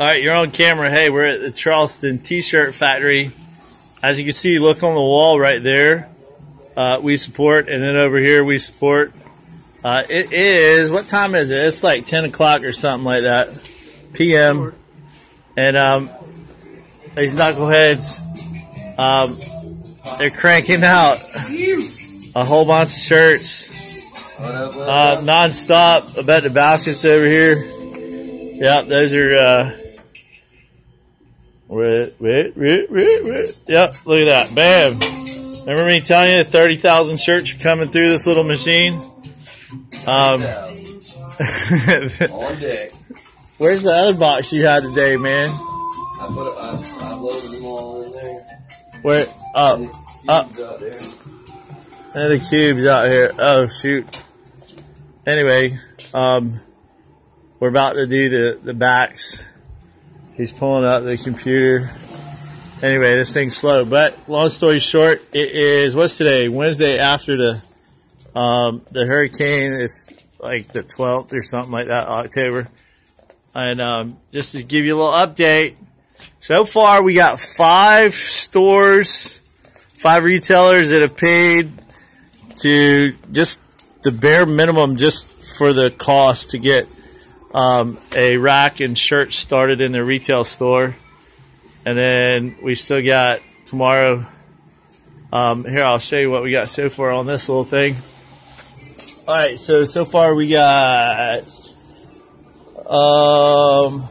All right, you're on camera. Hey, we're at the Charleston T-shirt factory. As you can see, look on the wall right there. Uh, we support, and then over here we support. Uh, it is what time is it? It's like 10 o'clock or something like that, p.m. And um, these knuckleheads, um, they're cranking out a whole bunch of shirts, uh, non-stop. I bet the baskets over here. Yep, those are. Uh, Wait, wait, wait, wait, wait. Yep, look at that. Bam. Remember me telling you 30,000 shirts are coming through this little machine? Um, On deck. where's the other box you had today, man? I put it, I, I loaded them all in there. Where? Up. Out there. And the cubes out here. Oh, shoot. Anyway, um, we're about to do the, the backs. He's pulling up the computer. Anyway, this thing's slow. But long story short, it is what's today? Wednesday after the um, the hurricane is like the 12th or something like that, October. And um, just to give you a little update, so far we got five stores, five retailers that have paid to just the bare minimum just for the cost to get um, a rack and shirt started in the retail store. And then we still got tomorrow. Um, here, I'll show you what we got so far on this little thing. All right, so so far we got um,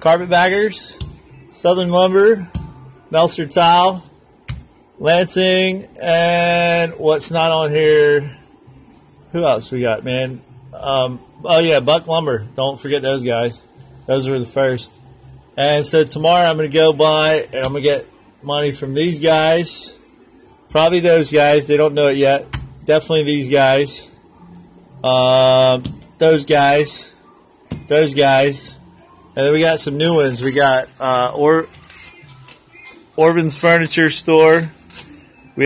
carpetbaggers, Southern Lumber, Meltzer Tile, Lansing, and what's not on here. Who else we got, man? Um, oh yeah, Buck Lumber. Don't forget those guys. Those were the first. And so tomorrow I'm going to go by and I'm to get money from these guys. Probably those guys. They don't know it yet. Definitely these guys. Um, those guys. Those guys. And then we got some new ones. We got uh, or Orban's Furniture Store.